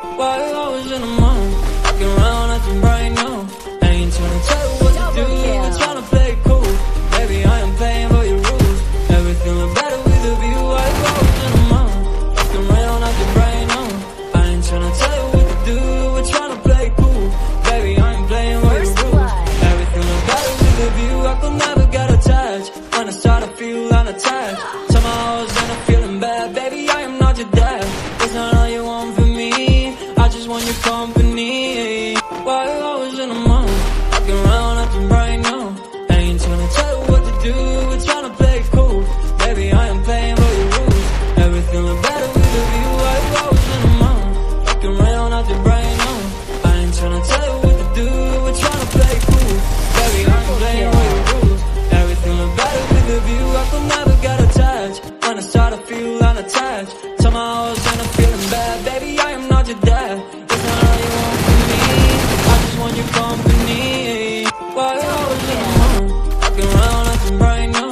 Why you always in the mood? Walking around acting brand new. I ain't tryna tell you what to do. We're tryna play it cool. Baby, I am playing by your rules. Everything look better with a view. Why you always in the mood? Walking around acting brand new. I ain't tryna tell you what to do. We're tryna play it cool. Baby, I ain't playing by your rules. Everything look better with a view. I could never get attached. When I start to feel unattached. Somehow I was in a feeling bad. Baby, I am not your dad. It's not all you want your company. Why you always in the mood? Walking around acting brand new. I ain't tryna tell you what to do. We're tryna play it cool. Baby, I am playing by your rules. Everything look better with a view. Why you always in the mood? Walking around acting brand new. I ain't tryna tell you what to do. We're tryna play it cool. Baby, I am playing by your rules. Everything look better with a view. I could never get attached. When I start to feel unattached. Somehow I was in a feeling bad. Baby, I am not your dad. You always in the mood?